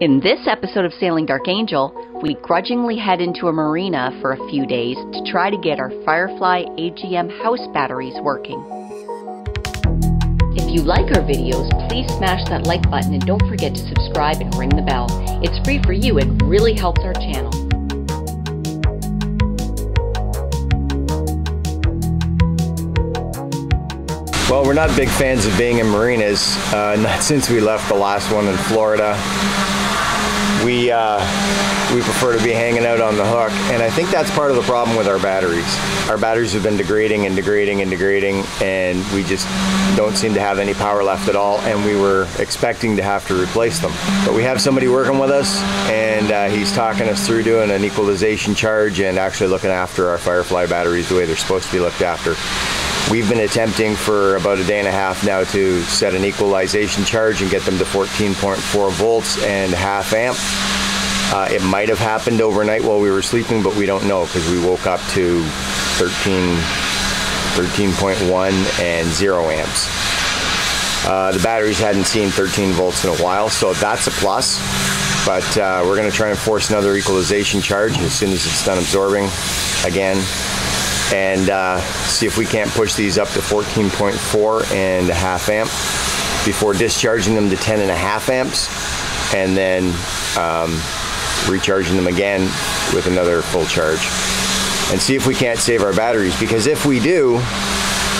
In this episode of Sailing Dark Angel, we grudgingly head into a marina for a few days to try to get our Firefly AGM house batteries working. If you like our videos, please smash that like button and don't forget to subscribe and ring the bell. It's free for you and really helps our channel. Well, we're not big fans of being in marinas, uh, not since we left the last one in Florida. We, uh, we prefer to be hanging out on the hook, and I think that's part of the problem with our batteries. Our batteries have been degrading and degrading and degrading, and we just don't seem to have any power left at all, and we were expecting to have to replace them. But we have somebody working with us, and uh, he's talking us through doing an equalization charge and actually looking after our Firefly batteries the way they're supposed to be looked after. We've been attempting for about a day and a half now to set an equalization charge and get them to 14.4 volts and half amp. Uh, it might have happened overnight while we were sleeping, but we don't know because we woke up to 13, 13.1 and zero amps. Uh, the batteries hadn't seen 13 volts in a while, so that's a plus. But uh, we're going to try and force another equalization charge as soon as it's done absorbing again and uh, see if we can't push these up to 14.4 and a half amp before discharging them to 10 and a half amps. And then um, recharging them again with another full charge. And see if we can't save our batteries because if we do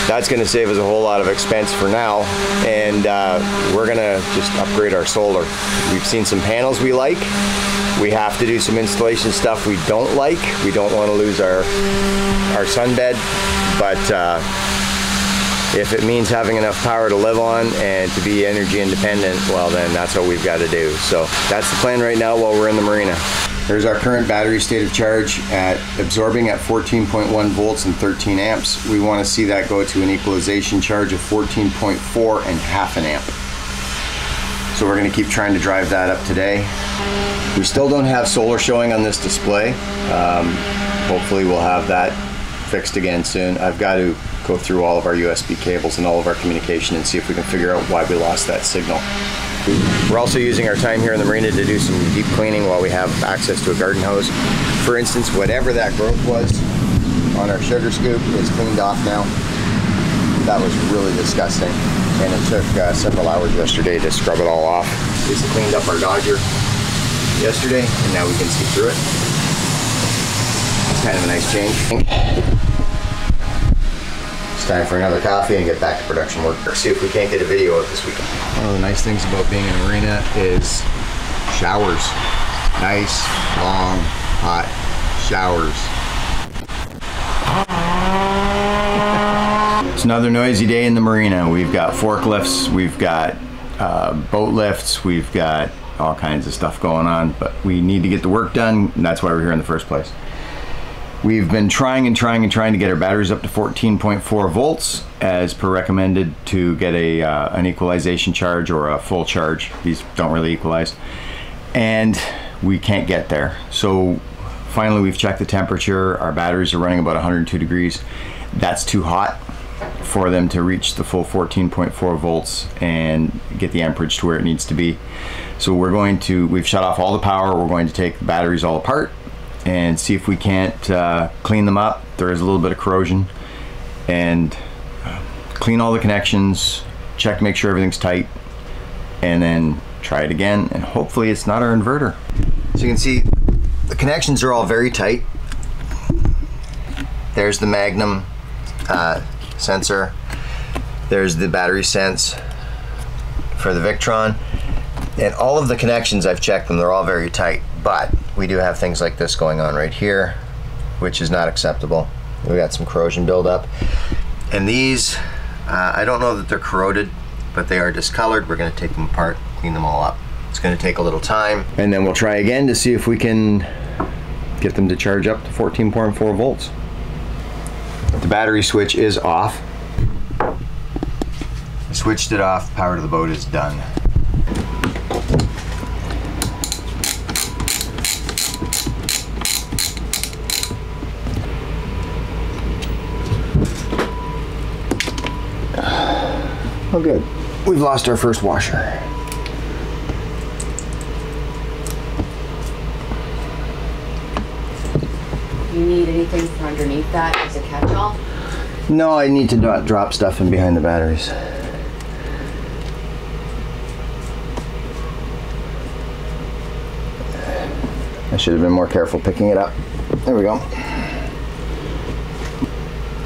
that's going to save us a whole lot of expense for now. And uh, we're going to just upgrade our solar. We've seen some panels we like we have to do some installation stuff we don't like we don't want to lose our our sunbed but uh, if it means having enough power to live on and to be energy independent well then that's what we've got to do so that's the plan right now while we're in the marina there's our current battery state of charge at absorbing at 14.1 volts and 13 amps. We want to see that go to an equalization charge of 14.4 and half an amp. So we're going to keep trying to drive that up today. We still don't have solar showing on this display. Um, hopefully we'll have that fixed again soon. I've got to go through all of our USB cables and all of our communication and see if we can figure out why we lost that signal. We're also using our time here in the marina to do some deep cleaning while we have access to a garden hose. For instance, whatever that growth was on our sugar scoop is cleaned off now. That was really disgusting. And it took uh, several hours yesterday to scrub it all off. We just cleaned up our Dodger yesterday and now we can see through it. It's kind of a nice change It's time for another coffee and get back to production work. See if we can't get a video of this weekend. One of the nice things about being in a marina is showers. Nice, long, hot showers. It's another noisy day in the marina. We've got forklifts, we've got uh, boat lifts, we've got all kinds of stuff going on, but we need to get the work done, and that's why we're here in the first place. We've been trying and trying and trying to get our batteries up to 14.4 volts as per recommended to get a uh, an equalization charge or a full charge. These don't really equalize. And we can't get there. So finally we've checked the temperature. Our batteries are running about 102 degrees. That's too hot for them to reach the full 14.4 volts and get the amperage to where it needs to be. So we're going to, we've shut off all the power. We're going to take the batteries all apart and see if we can't uh, clean them up. There is a little bit of corrosion and uh, clean all the connections, check to make sure everything's tight, and then try it again and hopefully it's not our inverter. So you can see the connections are all very tight. There's the Magnum uh, sensor. There's the battery sense for the Victron. And all of the connections, I've checked them, they're all very tight. But we do have things like this going on right here, which is not acceptable. We got some corrosion buildup. And these, uh, I don't know that they're corroded, but they are discolored. We're gonna take them apart, clean them all up. It's gonna take a little time. And then we'll try again to see if we can get them to charge up to 14.4 volts. The battery switch is off. I switched it off, power to the boat is done. Oh good. We've lost our first washer. Need anything from underneath that as a catch-all? No, I need to not drop stuff in behind the batteries. I should have been more careful picking it up. There we go.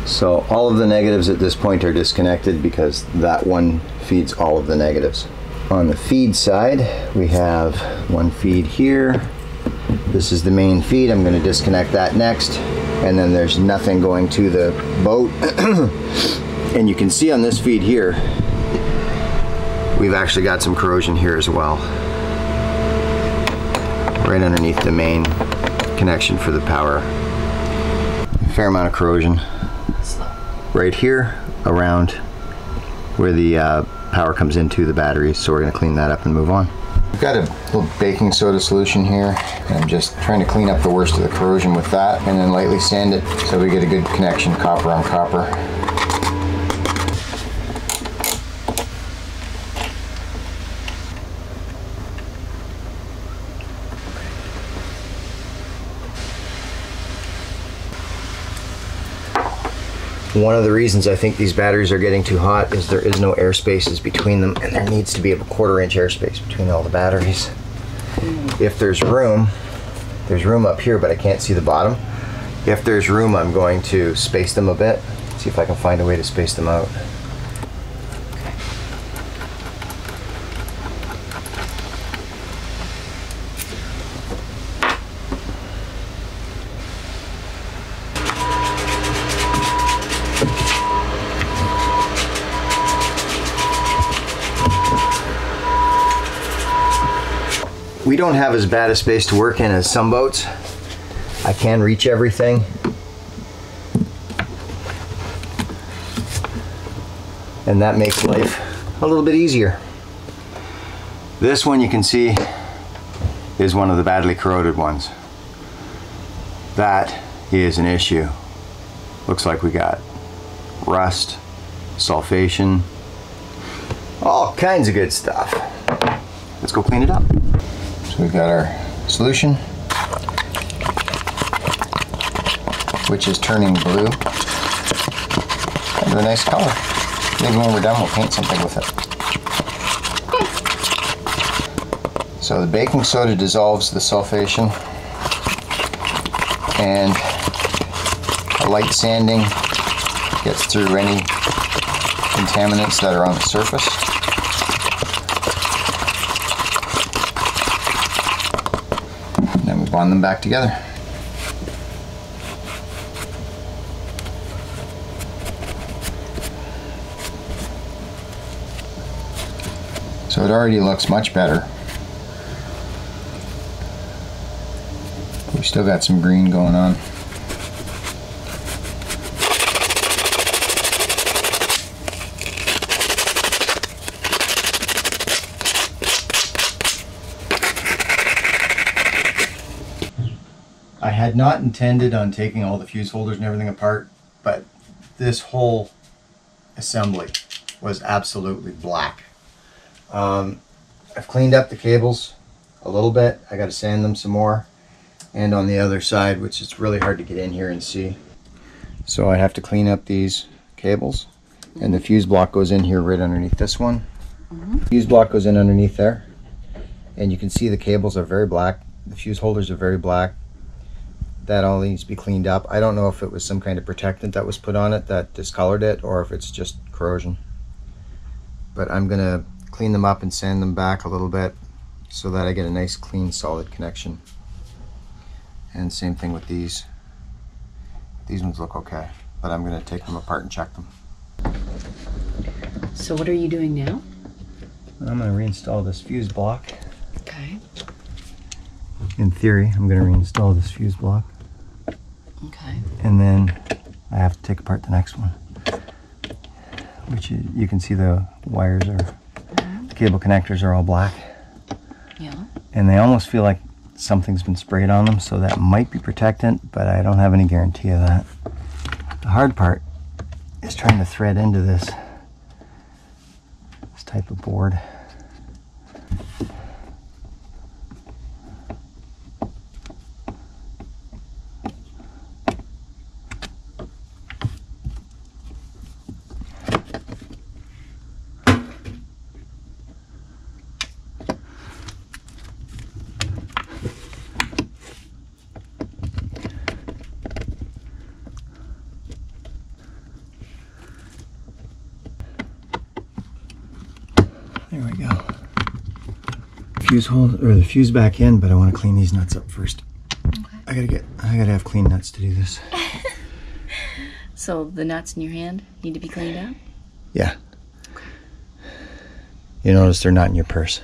So all of the negatives at this point are disconnected because that one feeds all of the negatives. On the feed side, we have one feed here. This is the main feed. I'm going to disconnect that next. And then there's nothing going to the boat. and you can see on this feed here, we've actually got some corrosion here as well right underneath the main connection for the power. Fair amount of corrosion right here around where the uh, power comes into the batteries. So we're going to clean that up and move on. I've got a little baking soda solution here and I'm just trying to clean up the worst of the corrosion with that and then lightly sand it so we get a good connection copper on copper. One of the reasons I think these batteries are getting too hot is there is no air spaces between them and there needs to be a quarter inch airspace between all the batteries. If there's room, there's room up here but I can't see the bottom. If there's room I'm going to space them a bit, see if I can find a way to space them out. We don't have as bad a space to work in as some boats. I can reach everything. And that makes life a little bit easier. This one you can see is one of the badly corroded ones. That is an issue. Looks like we got rust, sulfation, all kinds of good stuff. Let's go clean it up. So we've got our solution, which is turning blue. Kind of a nice color. Maybe when we're done, we'll paint something with it. So the baking soda dissolves the sulfation, and a light sanding gets through any contaminants that are on the surface. Bond them back together. So it already looks much better. We still got some green going on. I had not intended on taking all the fuse holders and everything apart, but this whole assembly was absolutely black. Um, I've cleaned up the cables a little bit. I got to sand them some more. And on the other side, which is really hard to get in here and see. So I have to clean up these cables. And the fuse block goes in here right underneath this one. Mm -hmm. Fuse block goes in underneath there. And you can see the cables are very black. The fuse holders are very black that all needs to be cleaned up. I don't know if it was some kind of protectant that was put on it that discolored it or if it's just corrosion. But I'm going to clean them up and sand them back a little bit so that I get a nice clean solid connection. And same thing with these. These ones look okay, but I'm going to take them apart and check them. So what are you doing now? I'm going to reinstall this fuse block. Okay. In theory, I'm going to reinstall this fuse block. And then I have to take apart the next one. Which you, you can see the wires are, the cable connectors are all black. Yeah. And they almost feel like something's been sprayed on them, so that might be protectant, but I don't have any guarantee of that. The hard part is trying to thread into this, this type of board. Fuse hole or the fuse back in, but I want to clean these nuts up first. Okay. I gotta get I gotta have clean nuts to do this. so the nuts in your hand need to be cleaned up? Yeah. Okay. You notice they're not in your purse.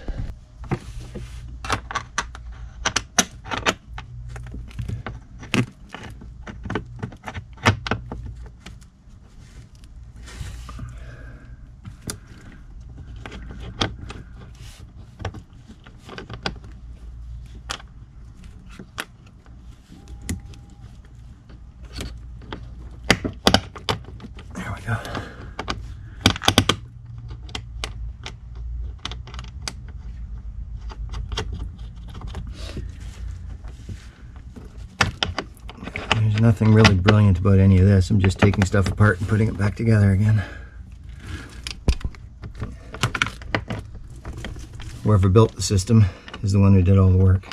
There's nothing really brilliant about any of this. I'm just taking stuff apart and putting it back together again. Whoever built the system is the one who did all the work.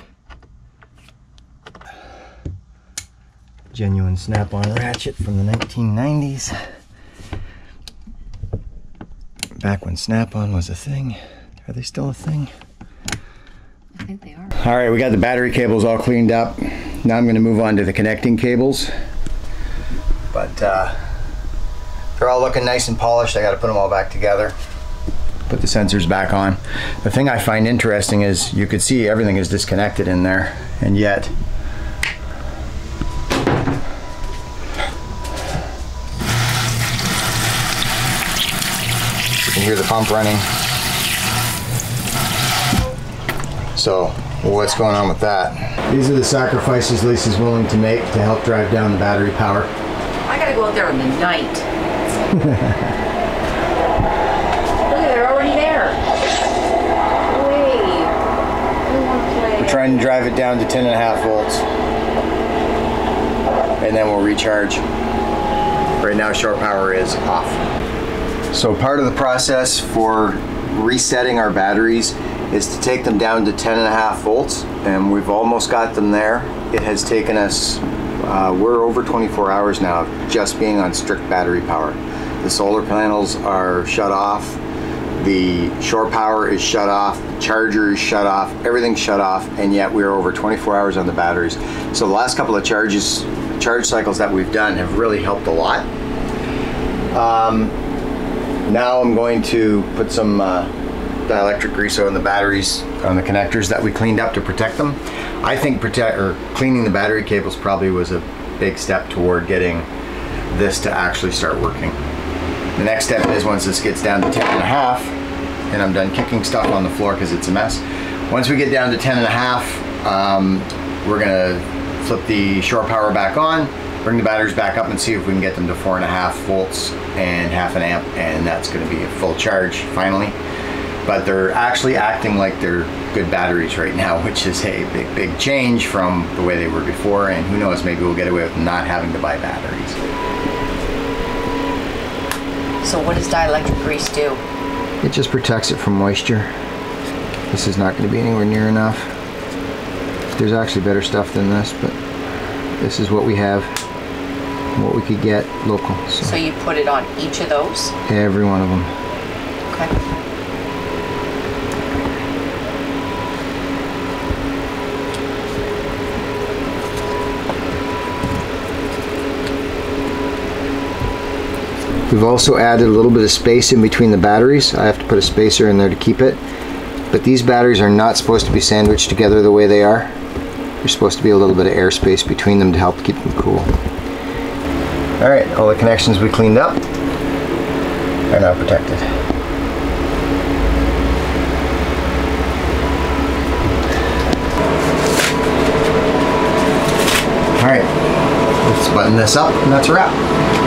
Genuine snap-on ratchet from the 1990s. Back when snap-on was a thing. Are they still a thing? I think they are. All right, we got the battery cables all cleaned up. Now I'm going to move on to the connecting cables. But uh, they're all looking nice and polished. I got to put them all back together. Put the sensors back on. The thing I find interesting is you could see everything is disconnected in there, and yet you can hear the pump running. So what's going on with that. These are the sacrifices Lisa's willing to make to help drive down the battery power. I gotta go out there in the night. Look, they're already there. Wait. We're trying to drive it down to 10 and a half volts. And then we'll recharge. Right now shore power is off. So part of the process for resetting our batteries is to take them down to 10 and a half volts and we've almost got them there. It has taken us, uh, we're over 24 hours now just being on strict battery power. The solar panels are shut off, the shore power is shut off, the charger is shut off, everything's shut off, and yet we're over 24 hours on the batteries. So the last couple of charges, charge cycles that we've done have really helped a lot. Um, now I'm going to put some uh, dielectric grease on the batteries, on the connectors that we cleaned up to protect them. I think protect or cleaning the battery cables probably was a big step toward getting this to actually start working. The next step is once this gets down to 10 and a half, and I'm done kicking stuff on the floor because it's a mess. Once we get down to 10 and a half, um, we're gonna flip the shore power back on, bring the batteries back up and see if we can get them to four and a half volts and half an amp, and that's gonna be a full charge finally but they're actually acting like they're good batteries right now, which is a big, big change from the way they were before. And who knows, maybe we'll get away with not having to buy batteries. So what does dielectric grease do? It just protects it from moisture. This is not going to be anywhere near enough. There's actually better stuff than this, but this is what we have, what we could get local. So, so you put it on each of those? Every one of them. Okay. We've also added a little bit of space in between the batteries. I have to put a spacer in there to keep it. But these batteries are not supposed to be sandwiched together the way they are. There's supposed to be a little bit of airspace between them to help keep them cool. Alright, all the connections we cleaned up are now protected. Alright, let's button this up and that's a wrap.